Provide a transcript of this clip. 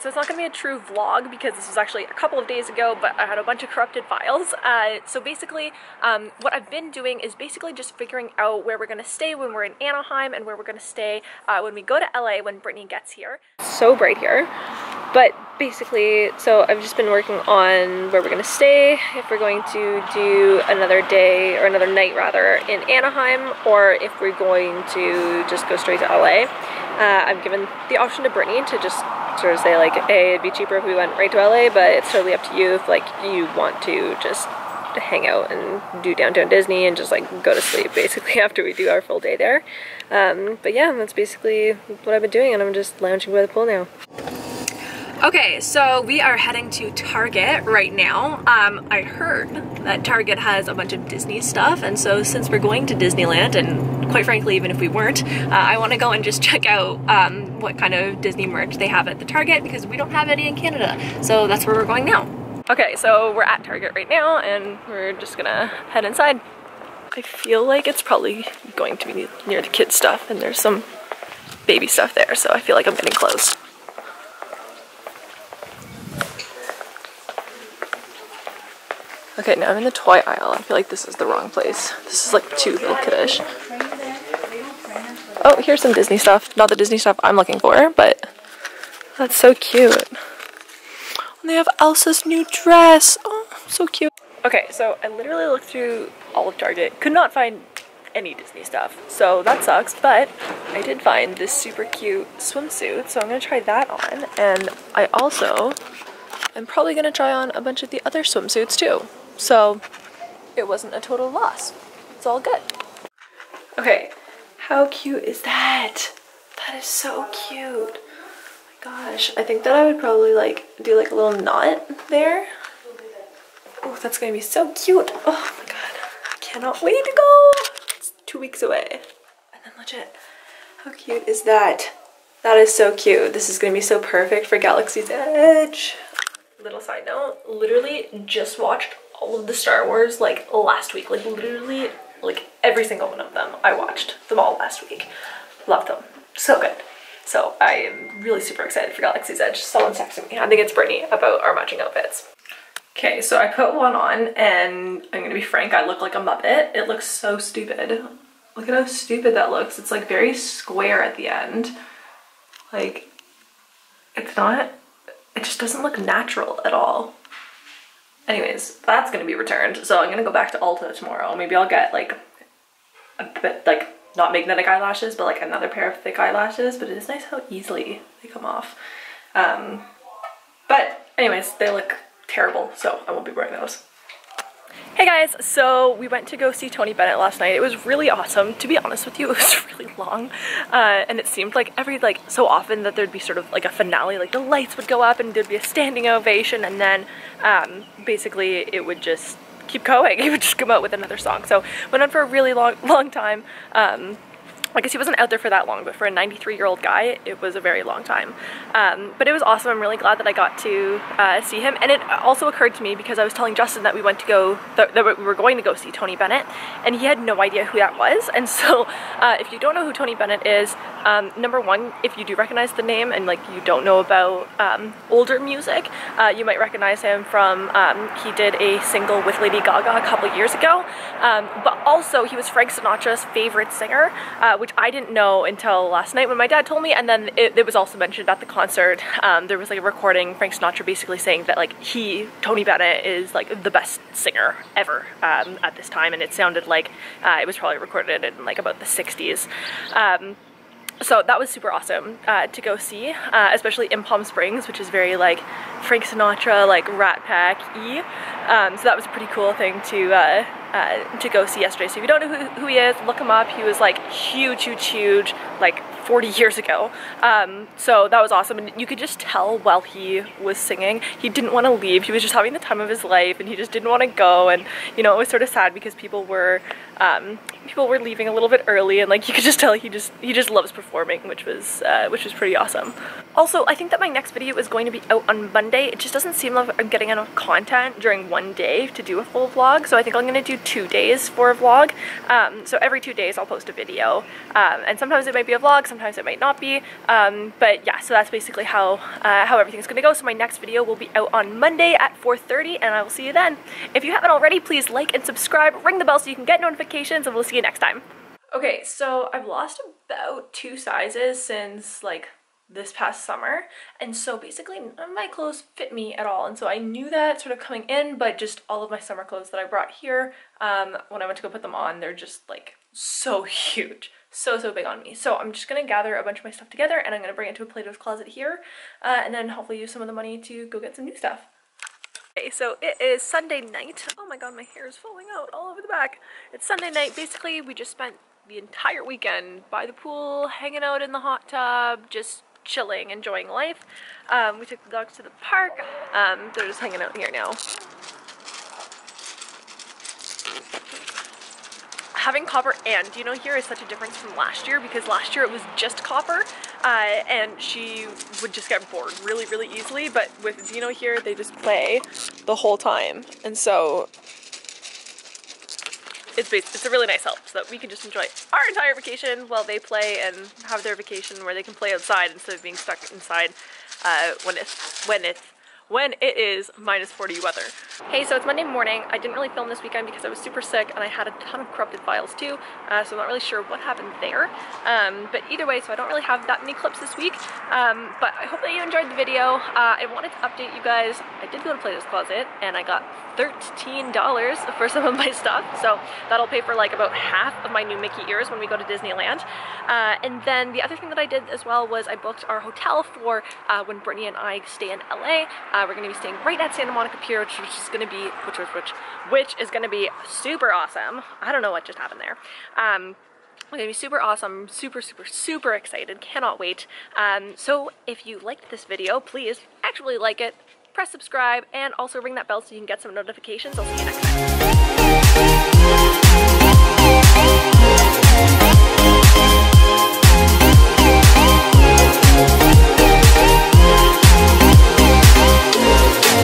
So it's not going to be a true vlog because this was actually a couple of days ago, but I had a bunch of corrupted files. Uh, so basically, um, what I've been doing is basically just figuring out where we're going to stay when we're in Anaheim and where we're going to stay uh, when we go to LA when Brittany gets here. So bright here. But basically, so I've just been working on where we're going to stay, if we're going to do another day, or another night rather, in Anaheim, or if we're going to just go straight to LA. Uh, I've given the option to Brittany to just sort of say like, hey, it'd be cheaper if we went right to LA, but it's totally up to you if like you want to just hang out and do downtown Disney and just like go to sleep basically after we do our full day there. Um, but yeah, that's basically what I've been doing and I'm just lounging by the pool now. Okay, so we are heading to Target right now. Um, I heard that Target has a bunch of Disney stuff, and so since we're going to Disneyland, and quite frankly, even if we weren't, uh, I want to go and just check out um, what kind of Disney merch they have at the Target because we don't have any in Canada. So that's where we're going now. Okay, so we're at Target right now, and we're just gonna head inside. I feel like it's probably going to be near the kids stuff, and there's some baby stuff there, so I feel like I'm getting close. Okay, now I'm in the toy aisle. I feel like this is the wrong place. This is like too little kiddish. Oh, here's some Disney stuff. Not the Disney stuff I'm looking for, but that's so cute. And they have Elsa's new dress. Oh, so cute. Okay, so I literally looked through all of Target. Could not find any Disney stuff. So that sucks, but I did find this super cute swimsuit. So I'm gonna try that on. And I also am probably gonna try on a bunch of the other swimsuits too. So it wasn't a total loss. It's all good. Okay, how cute is that? That is so cute. Oh my gosh, I think that I would probably like do like a little knot there. Oh, that's gonna be so cute. Oh my god, I cannot wait to go. It's two weeks away. And then legit, how cute is that? That is so cute. This is gonna be so perfect for Galaxy's Edge. Little side note, literally just watched all of the Star Wars like last week. Like literally like every single one of them. I watched them all last week. Loved them. So good. So I am really super excited for Galaxy's Edge. Someone's texting me. I think it's Brittany about our matching outfits. Okay, so I put one on and I'm gonna be frank, I look like a Muppet. It looks so stupid. Look at how stupid that looks. It's like very square at the end. Like, it's not, it just doesn't look natural at all. Anyways, that's gonna be returned. So I'm gonna go back to Ulta tomorrow. Maybe I'll get like a bit like not magnetic eyelashes, but like another pair of thick eyelashes. But it is nice how easily they come off. Um, but anyways, they look terrible, so I won't be wearing those. Hey guys, so we went to go see Tony Bennett last night. It was really awesome. To be honest with you, it was really long. Uh, and it seemed like every, like, so often that there'd be sort of like a finale, like the lights would go up and there'd be a standing ovation and then um, basically it would just keep going. He would just come out with another song. So went on for a really long, long time. Um, I guess he wasn't out there for that long, but for a 93 year old guy, it was a very long time. Um, but it was awesome. I'm really glad that I got to uh, see him. And it also occurred to me because I was telling Justin that we went to go, th that we were going to go see Tony Bennett, and he had no idea who that was. And so, uh, if you don't know who Tony Bennett is, um, number one, if you do recognize the name and like you don't know about um, older music, uh, you might recognize him from um, he did a single with Lady Gaga a couple years ago. Um, but also, he was Frank Sinatra's favorite singer uh, which I didn't know until last night when my dad told me. And then it, it was also mentioned at the concert. Um, there was like a recording, Frank Sinatra basically saying that like he, Tony Bennett, is like the best singer ever um, at this time. And it sounded like uh, it was probably recorded in like about the 60s. Um, so that was super awesome uh, to go see, uh, especially in Palm Springs, which is very like Frank Sinatra, like Rat Pack y. Um, so that was a pretty cool thing to uh, uh, to go see yesterday. So if you don't know who, who, he is, look him up. He was like huge, huge, huge, like 40 years ago. Um, so that was awesome. And you could just tell while he was singing, he didn't want to leave. He was just having the time of his life and he just didn't want to go. And, you know, it was sort of sad because people were um, people were leaving a little bit early and like you could just tell he just he just loves performing which was uh, which was pretty awesome. Also I think that my next video is going to be out on Monday. It just doesn't seem like I'm getting enough content during one day to do a full vlog so I think I'm gonna do two days for a vlog. Um, so every two days I'll post a video um, and sometimes it might be a vlog sometimes it might not be um, but yeah so that's basically how uh, how everything's gonna go so my next video will be out on Monday at 4.30 and I will see you then. If you haven't already please like and subscribe ring the bell so you can get notifications and we'll see you next time. Okay, so I've lost about two sizes since like this past summer and so basically none of my clothes fit me at all and so I knew that sort of coming in but just all of my summer clothes that I brought here um, when I went to go put them on they're just like so huge so so big on me so I'm just gonna gather a bunch of my stuff together and I'm gonna bring it to a Plato's closet here uh, and then hopefully use some of the money to go get some new stuff. Okay, so it is Sunday night. Oh my god, my hair is falling out all over the back. It's Sunday night. Basically, we just spent the entire weekend by the pool, hanging out in the hot tub, just chilling, enjoying life. Um, we took the dogs to the park. Um, they're just hanging out here now. having copper and Dino here is such a difference from last year because last year it was just copper uh, and she would just get bored really really easily but with Dino here they just play the whole time and so it's it's a really nice help so that we can just enjoy our entire vacation while they play and have their vacation where they can play outside instead of being stuck inside uh, when it's when it's when it is minus 40 weather. Hey, so it's Monday morning. I didn't really film this weekend because I was super sick and I had a ton of corrupted files too, uh, so I'm not really sure what happened there. Um, but either way, so I don't really have that many clips this week, um, but I hope that you enjoyed the video. Uh, I wanted to update you guys. I did go to Plato's Closet and I got $13 for some of my stuff, so that'll pay for like about half of my new Mickey ears when we go to Disneyland. Uh, and then the other thing that I did as well was I booked our hotel for uh, when Brittany and I stay in LA. Uh, we're gonna be staying right at Santa Monica Pier, which, is gonna be, which, which, which, which is gonna be super awesome. I don't know what just happened there. Um, it's gonna be super awesome, super, super, super excited, cannot wait. Um, so if you liked this video, please actually like it, press subscribe, and also ring that bell so you can get some notifications. I'll see you next time.